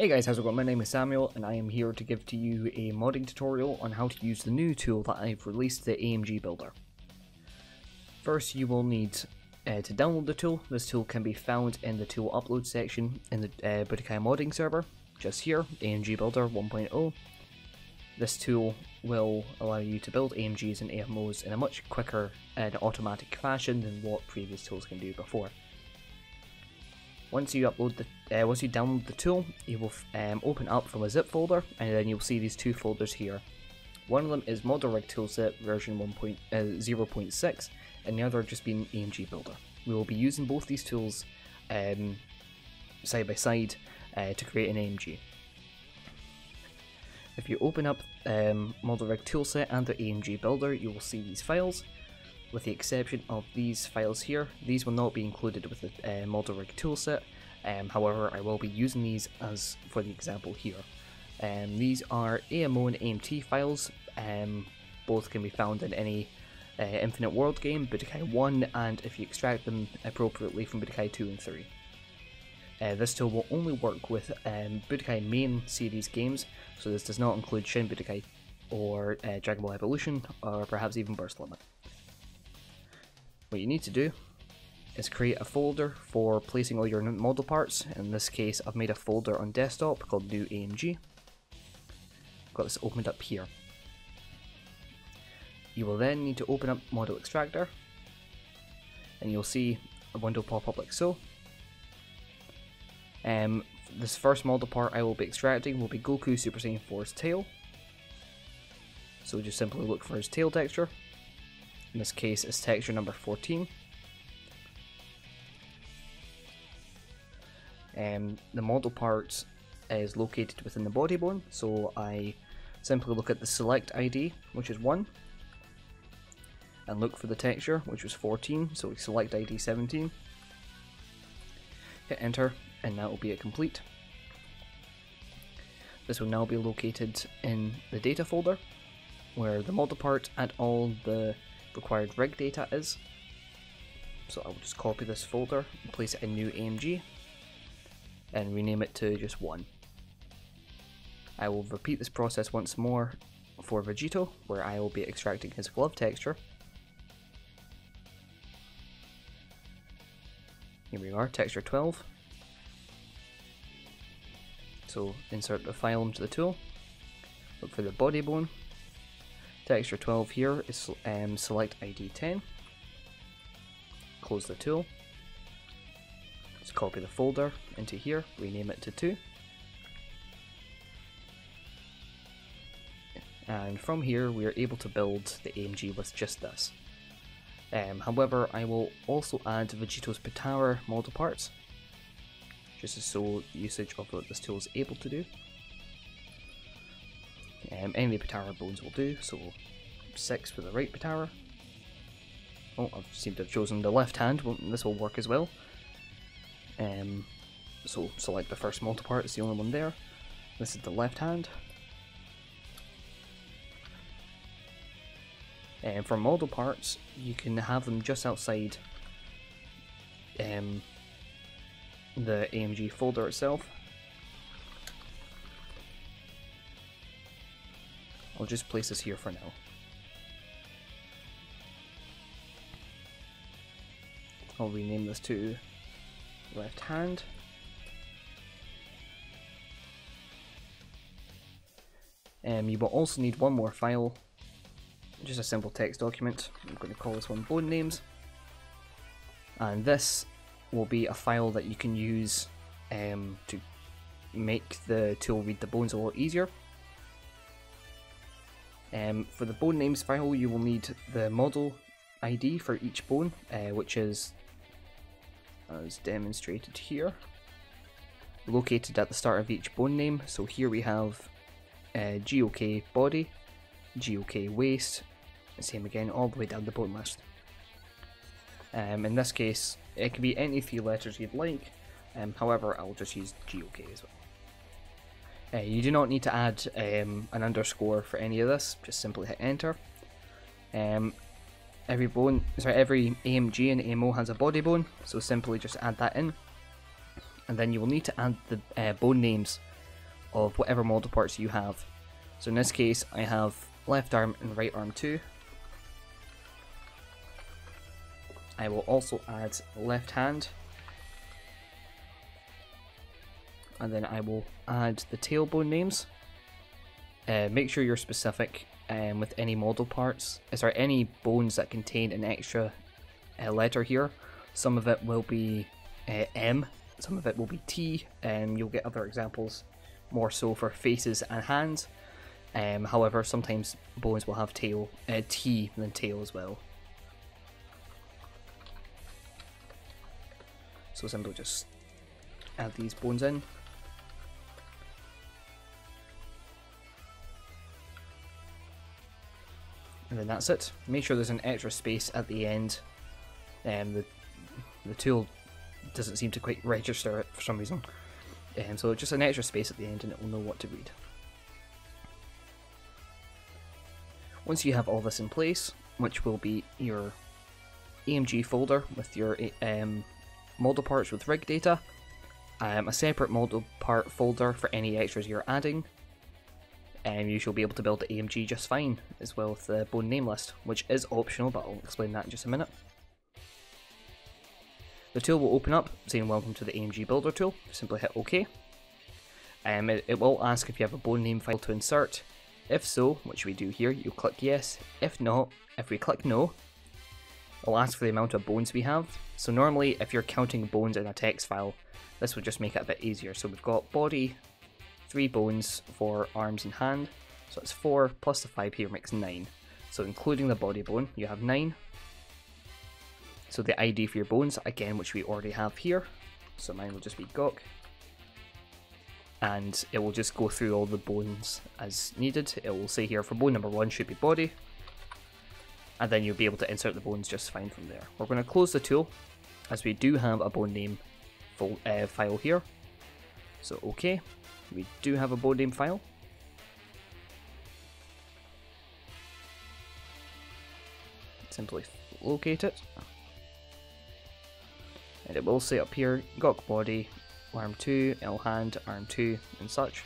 Hey guys, how's it going? My name is Samuel and I am here to give to you a modding tutorial on how to use the new tool that I've released, the AMG Builder. First you will need uh, to download the tool. This tool can be found in the tool upload section in the uh, Budokai modding server, just here, AMG Builder 1.0. This tool will allow you to build AMGs and AMOs in a much quicker and automatic fashion than what previous tools can do before. Once you upload the, uh, once you download the tool, you will um, open up from a zip folder, and then you'll see these two folders here. One of them is Model Toolset version 1.0.6, uh, and the other just being AMG Builder. We will be using both these tools um, side by side uh, to create an AMG. If you open up um, Toolset and the AMG Builder, you will see these files with the exception of these files here. These will not be included with the uh, model rig toolset, um, however I will be using these as for the example here. Um, these are AMO and AMT files, um, both can be found in any uh, Infinite World game, Budokai 1, and if you extract them appropriately from Budokai 2 and 3. Uh, this tool will only work with um, Budokai main series games, so this does not include Shin Budokai or uh, Dragon Ball Evolution, or perhaps even Burst Limit. What you need to do is create a folder for placing all your model parts. In this case, I've made a folder on desktop called new AMG. Got this opened up here. You will then need to open up Model Extractor, and you'll see a window pop up like so. Um, this first model part I will be extracting will be Goku Super Saiyan 4's tail. So just simply look for his tail texture, in this case is texture number 14. Um, the model part is located within the body bone, so I simply look at the select ID, which is 1, and look for the texture, which was 14, so we select ID 17. Hit enter, and that will be it complete. This will now be located in the data folder, where the model part and all the required rig data is. So I'll just copy this folder and place it in new AMG and rename it to just 1. I will repeat this process once more for Vegito, where I will be extracting his glove texture. Here we are, texture 12. So insert the file into the tool, look for the body bone, Texture 12 here is um, select ID 10. Close the tool. let's copy the folder into here, rename it to 2. And from here we are able to build the AMG with just this. Um, however, I will also add Vegito's Potara model parts, just so usage of what this tool is able to do. Um, the Potara bones will do, so 6 for the right Potara. Oh, I seem to have chosen the left hand, well, this will work as well. Um, so select the first model part, it's the only one there. This is the left hand. And for model parts, you can have them just outside um, the AMG folder itself. I'll just place this here for now. I'll rename this to left hand. Um, you will also need one more file, just a simple text document. I'm going to call this one bone names. And this will be a file that you can use um, to make the tool read the bones a lot easier. Um, for the bone names file, you will need the model ID for each bone, uh, which is, as demonstrated here, located at the start of each bone name. So here we have uh, GOK body, GOK waist, same again all the way down the bone list. Um, in this case, it can be any three letters you'd like, um, however I'll just use GOK as well. Uh, you do not need to add um, an underscore for any of this, just simply hit enter. Um, every bone, sorry, every AMG and AMO has a body bone, so simply just add that in. And then you will need to add the uh, bone names of whatever model parts you have. So in this case, I have left arm and right arm 2. I will also add left hand. And then I will add the tailbone names. Uh, make sure you're specific um, with any model parts. Is there any bones that contain an extra uh, letter here? Some of it will be uh, M, some of it will be T, and um, you'll get other examples more so for faces and hands. Um, however, sometimes bones will have tail, uh, T than tail as well. So simply just add these bones in. And then that's it. Make sure there's an extra space at the end. Um, the, the tool doesn't seem to quite register it for some reason. Um, so just an extra space at the end and it will know what to read. Once you have all this in place, which will be your AMG folder with your um, model parts with rig data, um, a separate model part folder for any extras you're adding, and you shall be able to build the AMG just fine, as well with the bone name list, which is optional, but I'll explain that in just a minute. The tool will open up saying welcome to the AMG Builder tool, simply hit OK. Um, it, it will ask if you have a bone name file to insert. If so, which we do here, you click yes. If not, if we click no, it'll ask for the amount of bones we have. So normally if you're counting bones in a text file, this would just make it a bit easier. So we've got body, 3 bones for arms and hand, so it's 4 plus the 5 here makes 9. So including the body bone, you have 9. So the ID for your bones, again, which we already have here. So mine will just be Gok. And it will just go through all the bones as needed. It will say here for bone number 1 should be body. And then you'll be able to insert the bones just fine from there. We're going to close the tool, as we do have a bone name uh, file here. So okay, we do have a bone name file. Simply locate it and it will say up here Gok body, arm 2, L hand, arm 2 and such.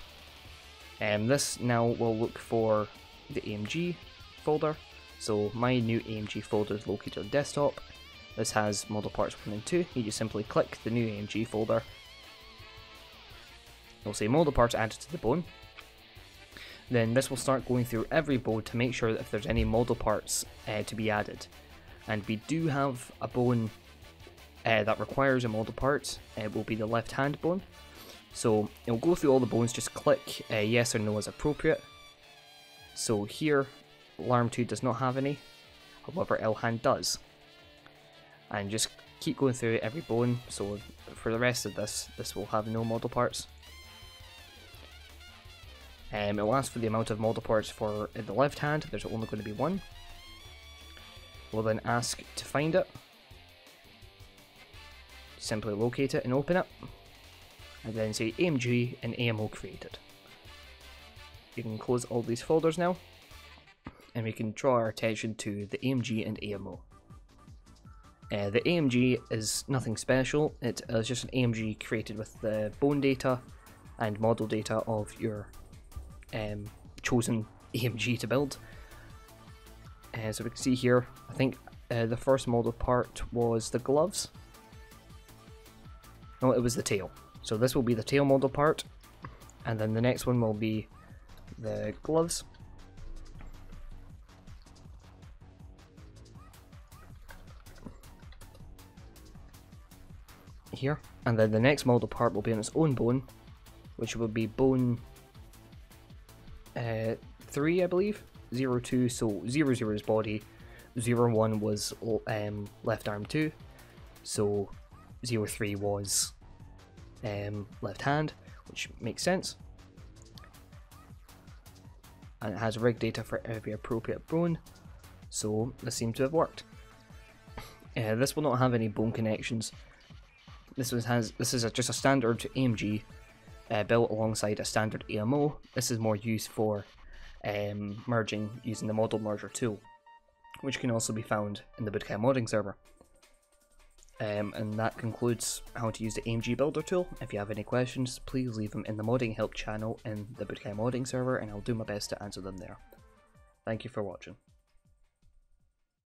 And um, this now will look for the AMG folder. So my new AMG folder is located on desktop. This has model parts 1 and 2. You just simply click the new AMG folder. It'll say model parts added to the bone. Then this will start going through every bone to make sure that if there's any model parts uh, to be added. And we do have a bone uh, that requires a model part It will be the left hand bone. So it'll go through all the bones, just click uh, yes or no as appropriate. So here, Larm 2 does not have any, however L hand does. And just keep going through every bone, so for the rest of this, this will have no model parts. Um, it will ask for the amount of model parts for the left hand, there's only going to be one. We'll then ask to find it, Simply locate it and open it, and then say AMG and AMO created. You can close all these folders now, and we can draw our attention to the AMG and AMO. Uh, the AMG is nothing special, it is just an AMG created with the bone data and model data of your um, chosen AMG to build. Uh, so we can see here, I think uh, the first model part was the gloves, no, it was the tail. So this will be the tail model part, and then the next one will be the gloves. Here, and then the next model part will be on its own bone, which will be bone uh, 3, I believe. Zero two, so 0, 0 is body, Zero one was um, left arm 2, so zero three was um, left hand, which makes sense. And it has rig data for every appropriate bone, so this seems to have worked. Uh, this will not have any bone connections. This has this is a, just a standard AMG uh, built alongside a standard AMO. This is more used for um, merging using the model merger tool, which can also be found in the Budokai modding server. Um, and that concludes how to use the AMG Builder tool. If you have any questions, please leave them in the modding help channel in the Budokai modding server and I'll do my best to answer them there. Thank you for watching.